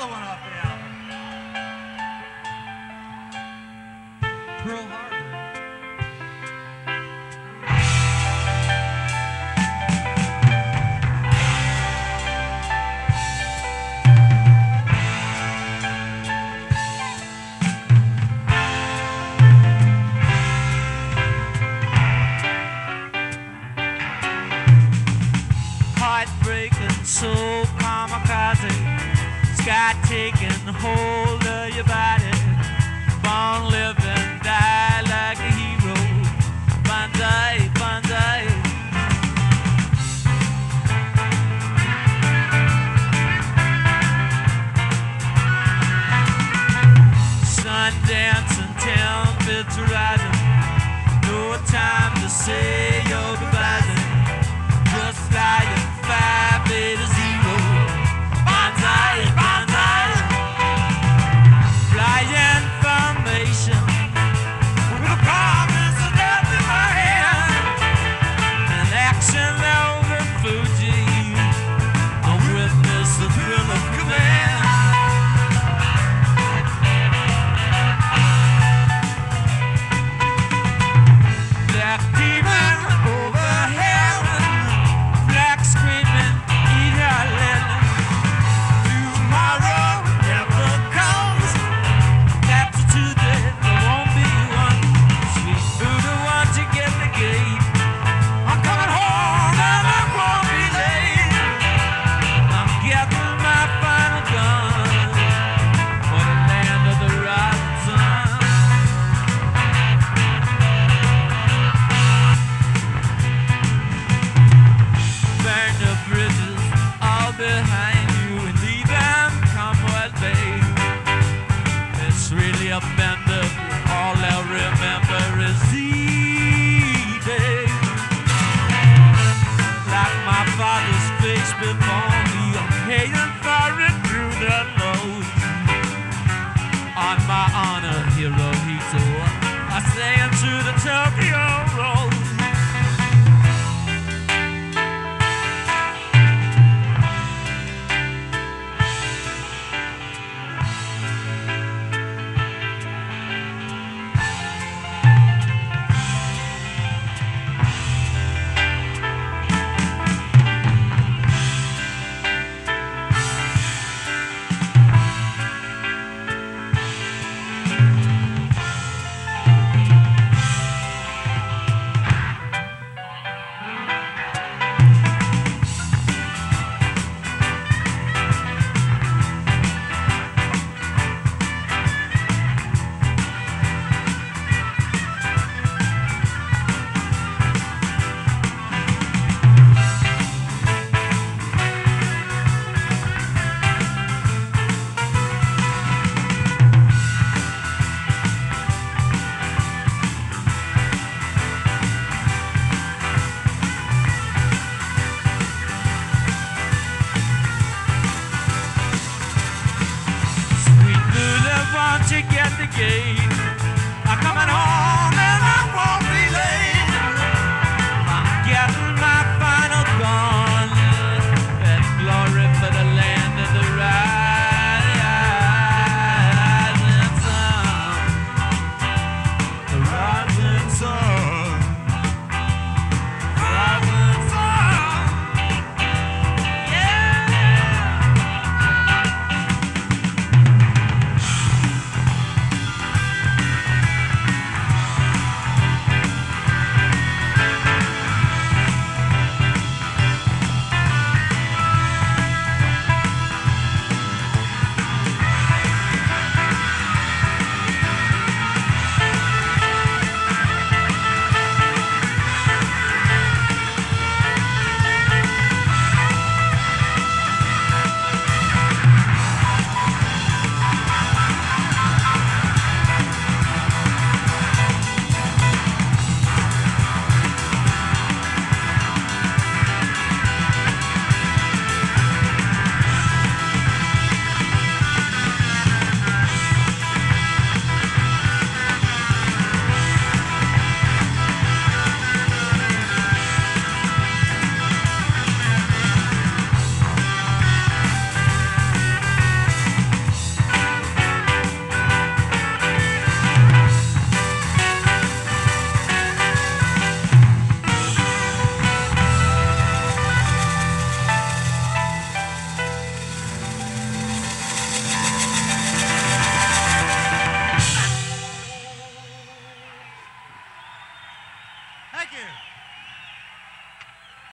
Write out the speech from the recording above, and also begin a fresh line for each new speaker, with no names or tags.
another one off the album. Pearl Harbor
got taken hold of your body. Born, live, and die like a hero. Banzai, banzai. Sun dancing, town rising. No time to say your goodbye. gate.